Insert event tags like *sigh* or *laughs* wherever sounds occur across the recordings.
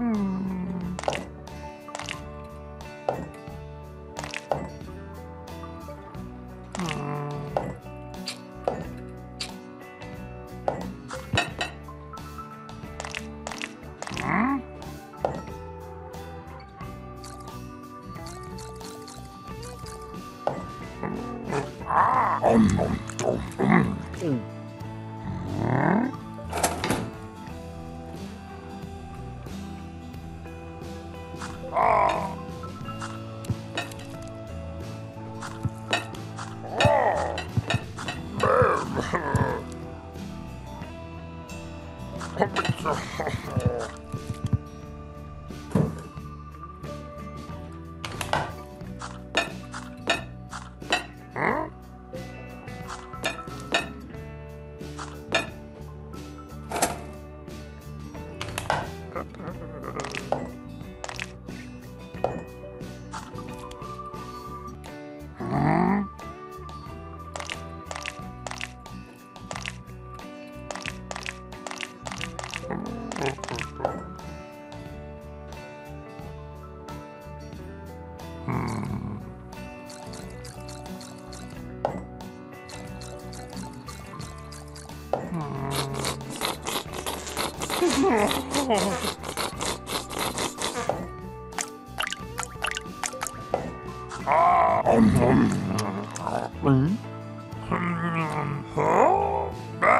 Hmm. Mm. Ah, um, um, um, um, um, um, um, um,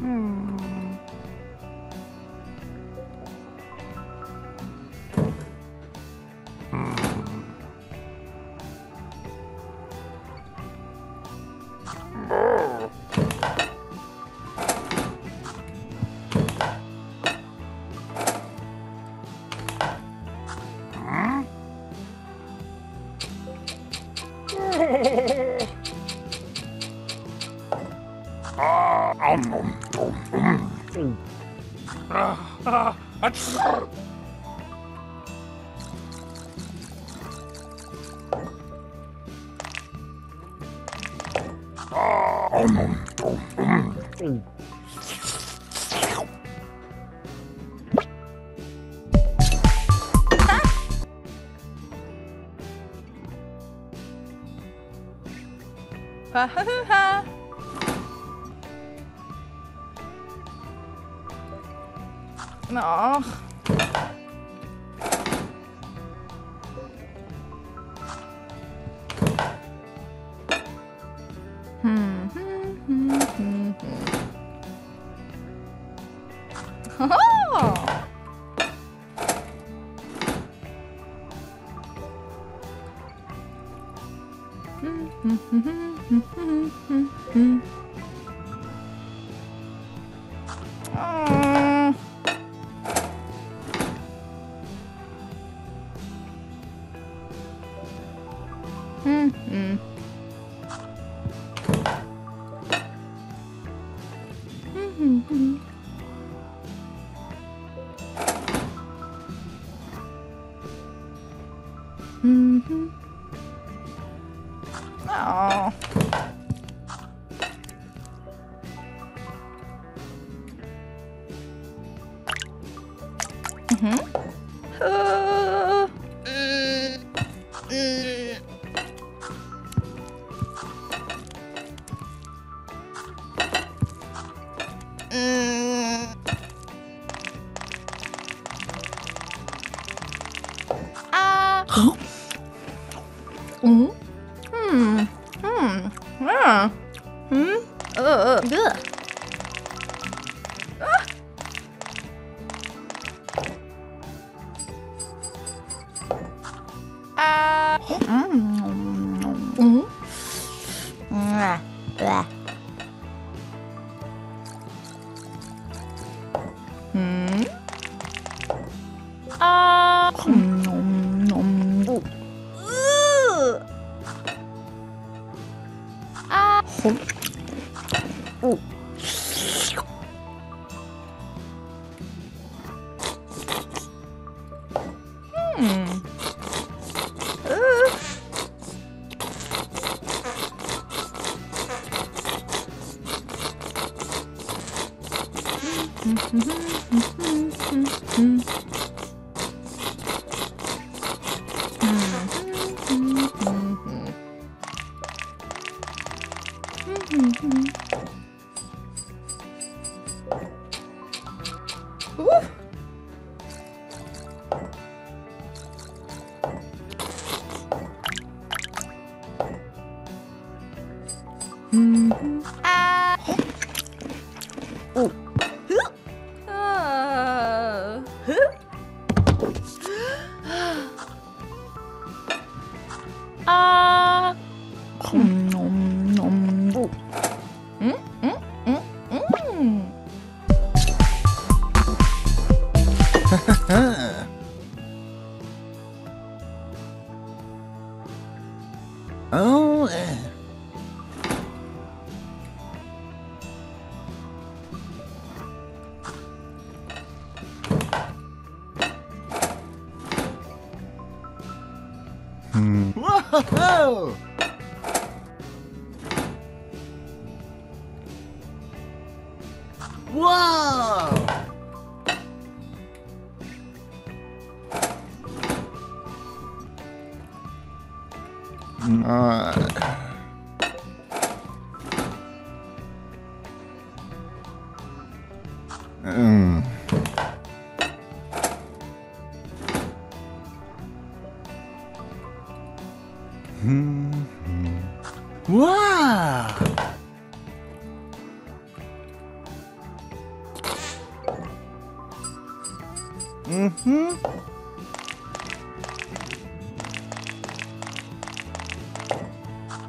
Hmm. 하하하 Ach. Hmm. *laughs* Hmm. Hmm. Hmm. Oh! Hmm. Hmm. Hmm. Hmm. Hmm. Oh. Hmm. Mm. 음. 음. 음. 우. 으. 아. 홈. 우. 음. 아. 아. 음, 음, 음, 오. 응? 응? 응? 응? Oh, *laughs* eh. Ho! Whoa! Uh... Mm.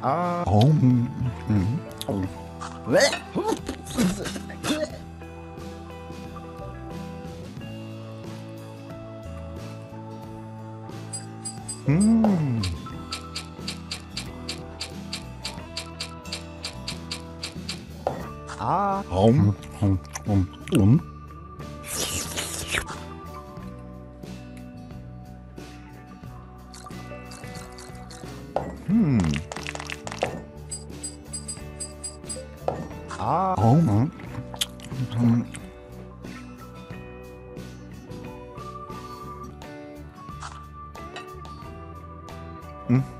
아, 음, 음, 음. 왜? 음. 아, 음, 음, 음, 음. 음. 아, 음, 음.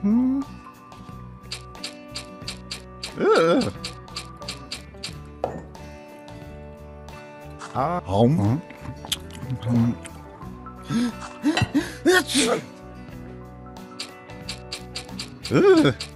음. 으. 아, 음. 음. 으.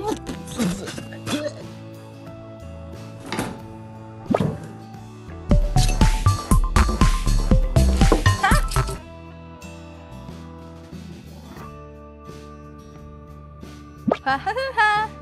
哈哈哈。